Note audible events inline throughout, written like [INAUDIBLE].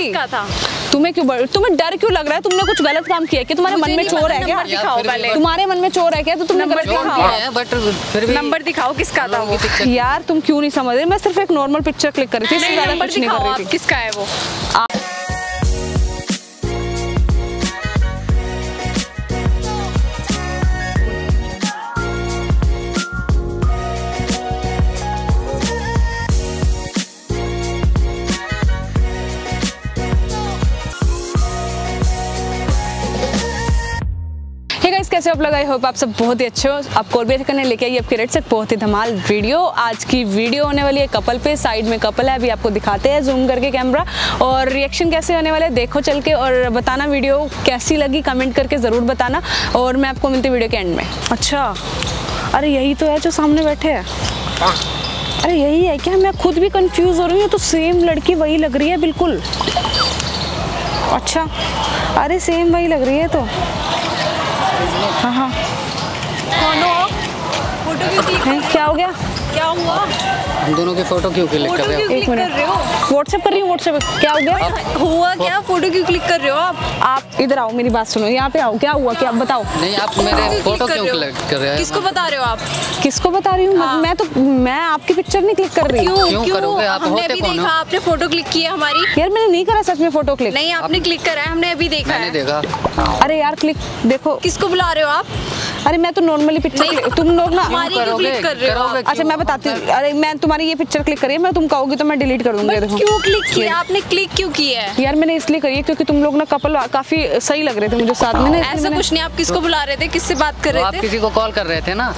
किसका था। तुम्हें क्यों तुम्हें डर क्यों लग रहा है? तुमने कुछ गलत काम किया कि तुम्हारे मन में चोर है क्या? दिखाओ पहले। तुम्हारे मन में चोर है क्या? तो तुम नंबर दिखाओ। बट फिर भी नंबर दिखाओ किसका था वो? यार तुम क्यों नहीं समझ रहे? मैं सिर्फ़ एक नॉर्मल पिक्चर क्लिक कर रही थी इससे ज़्यादा कुछ नहीं कर रही थी। किसका है वो? कैसे आप लोग? आई होप आप सब बहुत ही अच्छे हो। आपको और भी करने लेके आई आपके रेट से बहुत ही धमाल वीडियो आज की वीडियो होने वाली है कपल पे। साइड में कपल है। अभी आपको दिखाते हैं जूम करके कैमरा और रिएक्शन कैसे होने वाले देखो चल के। और बताना वीडियो कैसी लगी कमेंट करके ज़रूर बताना। और मैं आपको मिलती वीडियो के एंड में। अच्छा। अरे, यही तो है जो सामने बैठे हैं। अरे, यही है क्या? मैं खुद भी कंफ्यूज हो रही हूँ। तो सेम लड़की वही लग रही है, बिल्कुल। अच्छा। अरे सेम वही लग रही है तो। हाँ हाँ। कौन हो? फ़ोटो क्यों क्या हो गया? क्या हुआ? हम दोनों की फ़ोटो क्यों क्लिक कर रहे हो? एक मिनट। व्हाट्सएप कर रही हूँ? व्हाट्सएप क्या हो गया? हुआ क्या? फ़ोटो क्यों क्लिक कर रहे हो आप? आप इधर आओ मेरी बात सुनो। यहाँ पे आओ। क्या हुआ? क्या? बताओ। नहीं आप मेरे फ़ोटो क्यों क्लिक कर रहे हो? किसको बता रहे हो आप? किसको बता रही हूँ? हाँ। मैं तो मैं आपकी पिक्चर नहीं क्लिक कर रही। हूँ क्यों करोगे? आप हमने होते अभी कौन हो? देखा आपने फ़ोटो क्लिक की है हमारी। यार मैंने नहीं करा सच में फ़ोटो क्लिक नहीं आपने क्लिक करा है हमने अभी देखा है। देखा। अरे यार क्लिक देखो। किसको बुला रहे हो आप? अरे मैं तो नॉर्मली पिक्चर तुम लोग ना हमारी क्यों करोगे? क्लिक कर रहे हो अच्छा मैं बताती हूँ। अरे मैं तुम्हारी ये पिक्चर क्लिक करी है मैं तुम कहोगी तो मैं डिलीट कर दूँगी देखो। क्यों क्लिक किया? आपने क्लिक क्यों की है? यार मैंने इसलिए करी है क्योंकि तुम लोग ना कपल काफ़ी सही लग रहे थे मुझे साथ में ना ऐसा कुछ नहीं आप किसको बुला रहे थे? किससे बात कर रहे थे? किसी को कॉल कर रहे थे ना?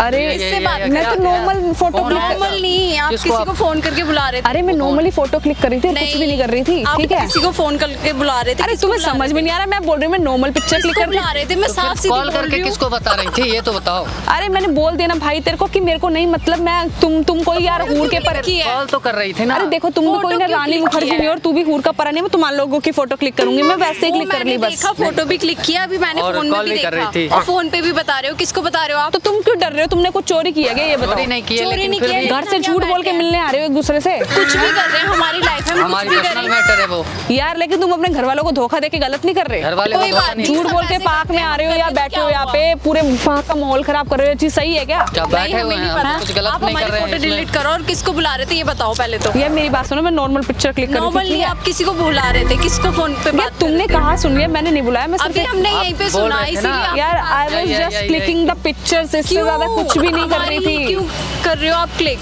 अरे इससे बात- मैं तो क्या- click- है? नॉर्मल नहीं आप किसी को फ़ोन करके बुला रहे थे? अरे मैं नॉर्मली फ़ोटो क्लिक कर रही थी कुछ भी नहीं कर रही थी ठीक है? किसी को फ़ोन करके बुला रहे थे? अरे तुम्हें समझ में नहीं आ रहा मैं बोल रही हूँ मैं नॉर्मल पिक्चर क्लिक कर रहे थे। मैं तो साफ़ सीधी कॉल बोल करके रही हूँ। किसको बता रही थी ये तो बताओ। अरे मैंने बोल देना भाई तेरे को कि मेरे को नहीं मतलब मैं तुम तुम कोई यार हूर के पर की है। कॉल तो कर रही थी ना। अरे देखो तुम कोई ना रानी मुखर्जी नहीं और तू भी हूर का परा नहीं मैं तुम्हारे लोगों की फ़ोटो क्लिक करूँगी। मैं वैसे ही क्लिक कर ली बस देखा फ़ोटो भी क्लिक किया अभी मैंने फ़ोन में भी देखा। और फ़ोन पे भी बता रहे हो किसको बता रहे हो आप? तो तुम क्यों डर रहे हो? तुमने कुछ चोरी किया गया ये बताओ। नहीं की चोरी नहीं किया, घर से झूठ बोल के मिलने आ रहे हो एक दूसरे से? कुछ भी कर रहे हैं हमारी लाइफ में कुछ भी कर रहे हैं मैटर है वो। यार लेकिन तुम अपने घर वालों को धोखा दे के गलत नहीं कर रहे? घर वाले कोई बात नहीं। नहीं। झूठ बोल के पार्क में आ रहे हो या बैठे हो यहाँ पे पूरे वहाँ का माहौल खराब कर रहे हो चीज़ सही है क्या? बैठे हुए हैं नहीं हम पता। कुछ गलत आप नहीं हमारी कर रहे फ़ोटो इसमें। डिलीट करो और किसको बुला रहे थे ये बताओ पहले तो। यार मेरी बात सुनो मैं नॉर्मल पिक्चर क्लिक कर नॉर्मल आप किसी को बुला रहे थे किसको फ़ोन पे बात तुमने कहा सुन लिया मैंने नहीं बुलाया मैं अभी हमने यहीं पे सुना इसीलिए यार I was just clicking the pictures इससे ज़्यादा कुछ भी नहीं कर रही थी। क्यों कर रहे हो आप क्लिक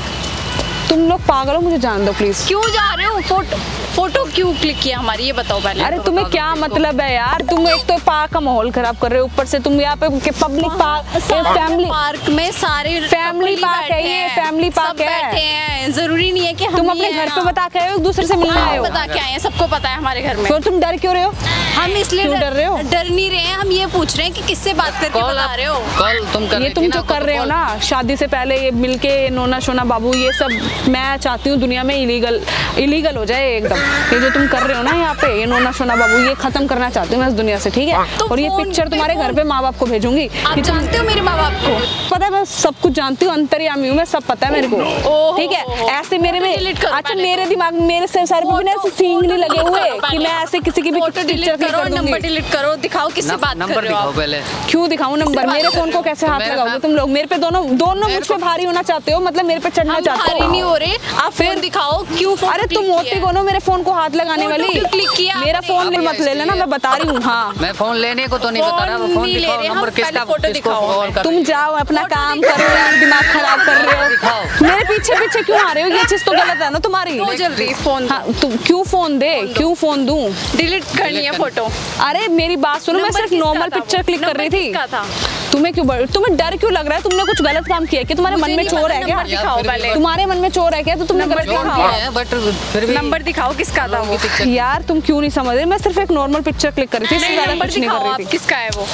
तुम लोग पागल हो मुझे जान दो प्लीज़ क्यों जा रहे हो? फ़ोटो फ़ोटो क्यों क्लिक किया हमारी? ये बताओ पहले। अरे तुम्हें क्या मतलब है यार? तुम एक तो पार्क का माहौल खराब कर रहे हो ऊपर से तुम यहाँ पे पब्लिक पार्क फैमिली पार्क में सारे Family couple ही ये, हैं। park सब है। ज़रूरी नहीं है कि हम तुम अपने घर पे बता के आए हो एक दूसरे से मिलने हाँ, आए हो? बता के आए हैं सबको पता है हमारे घर में। तो तुम डर क्यों रहे हो? हम इसलिए डर रहे हो? डर नहीं रहे हैं हम ये पूछ रहे हैं कि किससे बात करके कॉल बता रहे हो? कॉल तुम कर ये तुम जो कर तो रहे हो ना शादी से पहले ये मिलके नोना शोना बाबू ये सब मैं चाहती हूँ दुनिया में इलीगल इलीगल हो जाए एकदम। ये जो तुम कर रहे हो ना यहाँ पे ये नोना शोना बाबू ये खत्म करना चाहती हूँ मैं इस दुनिया से ठीक है? तो और ये पिक्चर तुम्हारे घर पे माँ बाप को भेजूँगी। आप जानते हो मेरे माँ बाप को? पता है मैं सब कुछ जानती हूँ अंतर्यामी हूँ मैं सब पता है मेरे को। ठीक है? ऐसे मेरे में अच्छा मेरे। दिमाग मेरे से सर पे ऐसे सींग नहीं लगे हुए कि मैं ऐसे किसी की भी फ़ोटो पिक्चर डिलीट करो नंबर डिलीट करो दिखाओ किससे बात कर नंबर रहे हो पहले। क्यों दिखाऊँ नंबर मेरे फ़ोन को कैसे हाथ मेरे लगाओगे तुम लोग? मेरे पे दोनों दोनों मुझ पे भारी होना चाहते हो मतलब मेरे पे चढ़ना चाहते भारी हो। नहीं हो रहे। आप फिर- दिखाओ क्यों फ़ोन अरे तुम किया? कौन हो मेरे फ़ोन को हाथ लगाने वाली? click किया मेरा फ़ोन मत ले लेना मैं बता रही हूँ [LAUGHS] हाँ। मैं फ़ोन लेने को तो नहीं बता रहा फ़ोन फ़ोन ले दिखाओ नंबर किसका फ़ोटो दिखाओ। तुम जाओ अपना काम। करो दिमाग खराब कर रहे हो। मेरे पीछे पीछे क्यों आ रहे हो? ये [LAUGHS] चीज़ तो गलत है ना तुम्हारी। जल्दी फ़ोन हाँ तुम क्यों फ़ोन दे? क्यों फ़ोन दूँ? डिलीट करनी है फ़ोटो अरे मेरी बात सुनो मैं सिर्फ़ नॉर्मल पिक्चर क्लिक कर रही थी। था? तुम्हें क्यों तुम्हें डर क्यों लग रहा है? तुमने कुछ गलत काम किया कि तुम्हारे मन में चोर है क्या? दिखाओ पहले। तुम्हारे मन में चोर है क्या? तो बट फिर भी नंबर दिखाओ किसका था वो? पिक्चर यार तुम क्यों नहीं समझ रहे? मैं सिर्फ़ एक नॉर्मल पिक्चर क्लिक कर रही थी इससे ज़्यादा नंबर कुछ नहीं दिखाओ कर आप रही थी। किसका है वो?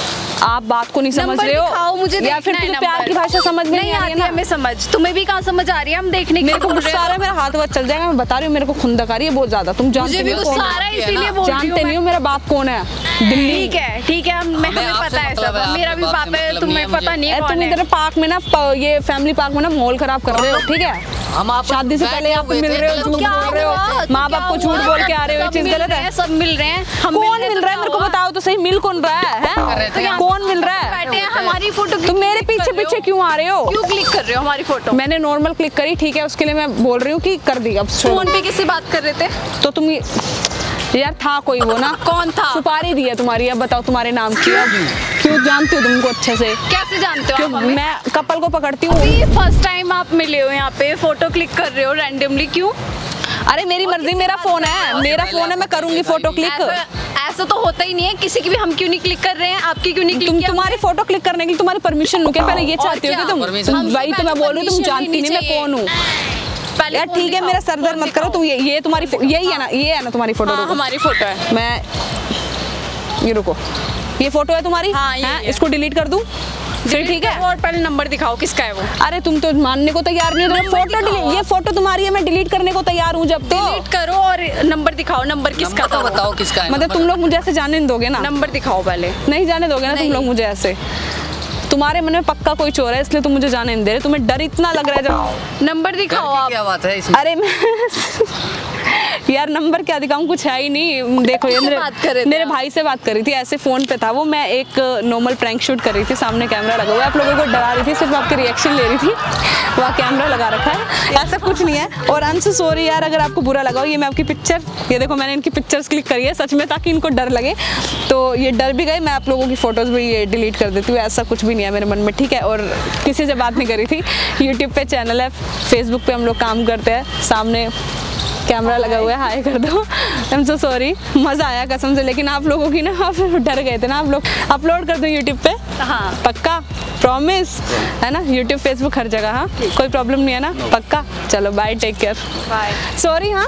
आप बात को नहीं समझ रहे हो? दिखाओ मुझे या फिर तुम्हें प्यार की भाषा समझ में नहीं आ रही है हमें समझ। तुम्हें भी कहाँ समझ आ रही है? हम देखने के मेरे लिए को गुस्सा आ रहा है मेरा हाथ वाथ चल जाएगा मैं बता रही हूँ मेरे को खुंदक आ रही है बहुत ज़्यादा। तुम जानते नहीं हो कौन है है ना? इसीलिए बोल रही जानते नहीं हो मेरा बाप कौन है? दिल्ली। ठीक है ठीक है मैं हमें हमें पता है मतलब सब। मेरा भी बाप पापा मतलब तुम्हें पता नहीं कौन तुम इधर पार्क में ना ये फैमिली पार्क में ना मॉल खराब कर रहे हो ठीक है? हम आप शादी से पहले आप मिल रहे हो झूठ बोल रहे हो। माँ बाप को झूठ बोल के आ रहे हो चीज़ गलत है। सब मिल रहे हैं। हम कौन मिल रहा है? मेरे को बताओ तो सही मिल कौन रहा है हैं? कौन मिल रहा है? बैठे हैं हमारी फ़ोटो तुम मेरे पीछे पीछे क्यों आ रहे हो? क्यों क्लिक कर रहे हो हमारी फ़ोटो मैंने नॉर्मल क्लिक करी ठीक है उसके लिए मैं बोल रही हूँ कि कर दी अब फ़ोन पे किससे बात कर रहे थे? तो तुम यार था कोई वो ना? कौन था? सुपारी दी है तुम्हारी अब बताओ तुम्हारे नाम की अब क्यों जानते हो तुमको अच्छे से। कैसे जानते हो मैं कपल को पकड़ती हूँ। फ़र्स्ट टाइम आप मिले हो यहाँ पे। फ़ोटो क्लिक कर रहे हो रैंडमली क्यों? अरे मेरी मर्ज़ी मेरा फ़ोन है। मेरा फ़ोन है मैं करूँगी फ़ोटो क्लिक ऐसा तो होता ही नहीं है। किसी की भी हम क्यों नहीं क्लिक कर रहे हैं? आपकी क्यों नहीं क्लिक तुम तुम्हारी फ़ोटो क्लिक करने के लिए तुम्हारी परमिशन लूँ क्या पहले ये चाहती हो तुम वही तो मैं बोल रही हूँ तुम जानती नहीं मैं कौन हूँ। यार ठीक है मेरा सर दर्द मत करो तुम ये ये तुम्हारी यही है ना ये है ना तुम्हारी फ़ोटो हाँ हमारी फ़ोटो है। मैं ये रुको। ये फ़ोटो है तुम्हारी? हाँ, ये हैं? है। इसको डिलीट कर दूँ? फिर ठीक है? और पहले नंबर दिखाओ किसका है वो। अरे तुम तो मानने को तैयार नहीं हो। तो फ़ोटो डिलीट ये फ़ोटो तुम्हारी है मैं डिलीट करने को तैयार हूँ जब तो। डिलीट करो और नंबर दिखाओ नंबर किसका था तो बताओ किसका है मतलब तुम लोग मुझे ऐसे जाने दोगे ना? नंबर दिखाओ पहले। नहीं जाने दोगे ना तुम लोग मुझे ऐसे। तुम्हारे मन में पक्का कोई चोर है इसलिए तुम मुझे जाने नहीं दे रहे। तुम्हें डर इतना लग रहा है जब नंबर दिखाओ आप। क्या बात है इसमें? अरे मैं यार नंबर क्या दिखाऊँ कुछ है ही नहीं। देखो ये मेरे बात कर मेरे भाई से बात कर रही थी ऐसे फ़ोन पे था वो मैं एक नॉर्मल प्रैंक शूट कर रही थी सामने कैमरा लगा हुआ है। आप लोगों को डरा रही थी सिर्फ़ आपके रिएक्शन ले रही थी। वहाँ कैमरा लगा रखा है। ऐसा कुछ नहीं है। और अंश सॉरी यार अगर आपको बुरा लगा हो ये मैं आपकी पिक्चर ये देखो मैंने इनकी पिक्चर्स क्लिक करी है सच में ताकि इनको डर लगे। तो ये डर भी गए मैं आप लोगों की फ़ोटोज़ भी ये डिलीट कर देती हूँ ऐसा कुछ भी नहीं है मेरे मन में ठीक है? और किसी से बात नहीं करी थी। यूट्यूब पे चैनल है फेसबुक पे हम लोग काम करते हैं सामने कैमरा लगा हुआ है हाई कर दो। आई एम सो सॉरी मज़ा आया कसम से लेकिन आप लोगों की ना आप डर गए थे ना आप लोग अपलोड कर दो यूट्यूब पे? हाँ। पक्का? प्रॉमिस है ना? यूट्यूब फेसबुक हर जगह हाँ? कोई प्रॉब्लम नहीं है ना? पक्का? चलो bye take care bye sorry हाँ?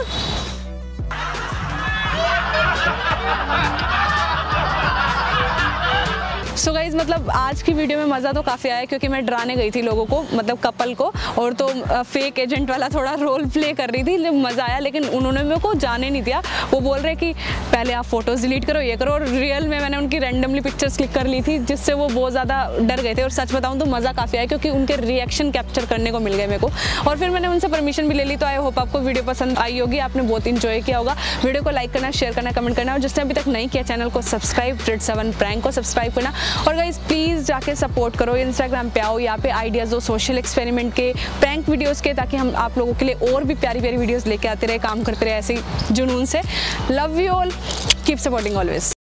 सो गाइज़ मतलब आज की वीडियो में मज़ा तो काफ़ी आया क्योंकि मैं डराने गई थी लोगों को मतलब कपल को, और तो फेक एजेंट वाला थोड़ा रोल प्ले कर रही थी मज़ा आया, लेकिन उन्होंने मेरे को जाने नहीं दिया। वो बोल रहे कि, पहले आप फ़ोटोज़ डिलीट करो, ये करो, और रियल में मैंने उनकी रैंडमली पिक्चर्स क्लिक कर ली थी, जिससे वो बहुत ज़्यादा डर गए थे। और सच बताऊँ तो मज़ा काफ़ी आया क्योंकि उनके रिएक्शन कैप्चर करने को मिल गए मेरे को। और फिर मैंने उनसे परमिशन भी ले ली तो आई होप आपको वीडियो पसंद आई होगी, आपने बहुत इन्जॉय किया होगा। वीडियो को लाइक करना शेयर करना कमेंट करना, और जिसने अभी तक नहीं किया चैनल को सब्सक्राइब रेड सेवन प्रैंक को सब्सक्राइब करना। और गाइज़ प्लीज़ जाके सपोर्ट करो इंस्टाग्राम पे आओ, यहाँ पे आइडियाज़ दो सोशल एक्सपेरिमेंट के प्रैंक वीडियोज़ के, ताकि हम आप लोगों के लिए और भी प्यारी प्यारी वीडियोज़ लेके आते रहे, काम करते रहे ऐसे जुनून से। Love you all keep supporting always